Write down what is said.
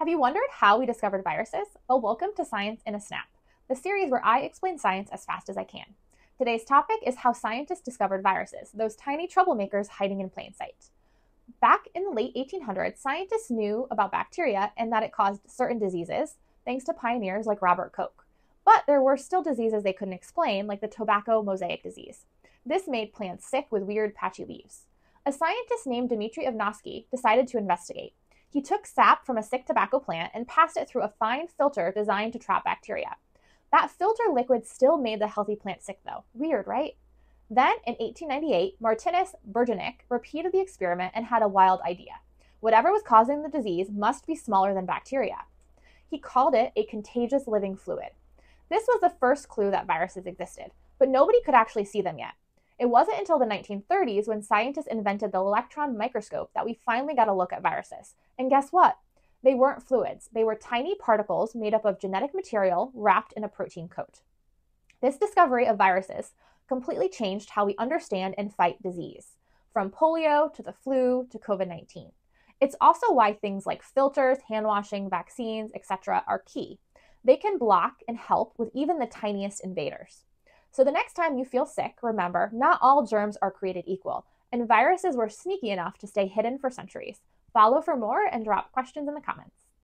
Have you wondered how we discovered viruses? Well, welcome to Science in a Snap, the series where I explain science as fast as I can. Today's topic is how scientists discovered viruses, those tiny troublemakers hiding in plain sight. Back in the late 1800s, scientists knew about bacteria and that it caused certain diseases, thanks to pioneers like Robert Koch. But there were still diseases they couldn't explain, like the tobacco mosaic disease. This made plants sick with weird, patchy leaves. A scientist named Dmitry Ivanovsky decided to investigate. He took sap from a sick tobacco plant and passed it through a fine filter designed to trap bacteria. That filter liquid still made the healthy plant sick, though. Weird, right? Then, in 1898, Martinus Beijerinck repeated the experiment and had a wild idea. Whatever was causing the disease must be smaller than bacteria. He called it a contagious living fluid. This was the first clue that viruses existed, but nobody could actually see them yet. It wasn't until the 1930s when scientists invented the electron microscope that we finally got a look at viruses. And guess what? They weren't fluids, they were tiny particles made up of genetic material wrapped in a protein coat. This discovery of viruses completely changed how we understand and fight disease, from polio to the flu to COVID 19. It's also why things like filters, hand washing, vaccines, etc., are key. They can block and help with even the tiniest invaders. So the next time you feel sick, remember, not all germs are created equal, and viruses were sneaky enough to stay hidden for centuries. Follow for more and drop questions in the comments.